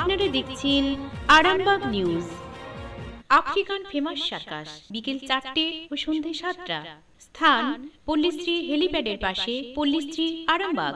আপনারা দেখছেন Arambagh news. African famous circus, বিকেল চারটে ও সন্ধে সাতটা। স্থান পল্লীশ্রী হেলিপ্যাডের পাশে পল্লীশ্রী আরামবাগ।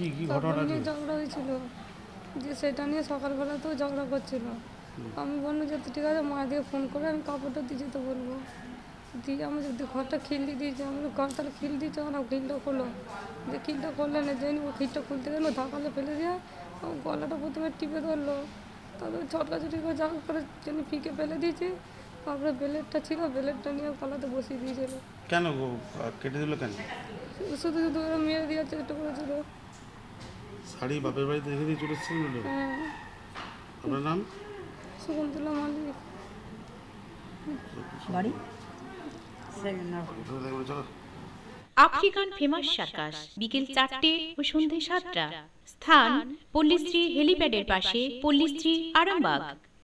কি কি ঘটনা নিয়ে ঝগড়া হয়েছিল। যে সেটা নিয়ে সকালবেলাতেও ঝগড়া করছিল। আমি বললাম যে ঠিক আছে মা দিয়ে ফোন করে আমি কাপড়টা দিয়ে যেতে বলব। দিয়ে আমার যদি ঘরটা খিল্লি দিয়েছে আমি ঘর তাহলে খিল দিয়েছে না খিলটা খোলো। যে খিলটা করলে না জানি ও খিলটা খুলতে গেলো ধাকালে ফেলে দিয়ে ও গলাটা প্রথমে টিপে ধরলো। তারপরে ছটকাছুটি করে যা হোক করে যেন ফিকে ফেলে দিয়েছে। তারপরে বেলেটটা ছিল বেলেটটা নিয়ে গলাতে বসিয়ে দিয়েছিল। কেন গো কেটে দিল কেন? শুধু শুধু মেরে দেওয়ার চেষ্টা করেছিল শাড়ি বাপের বাড়িতে রেখে দিয়ে চলে এসেছিলেন বলে? হ্যাঁ। আপনার নাম? শকুন্তলা মল্লিক বাড়ি? আফ্রিকান ফেমাস সার্কাস বিকেল চারটে ও সন্ধে সাতটা। স্থান পল্লীশ্রী হেলিপ্যাডের পাশে পল্লীশ্রী আরামবাগ।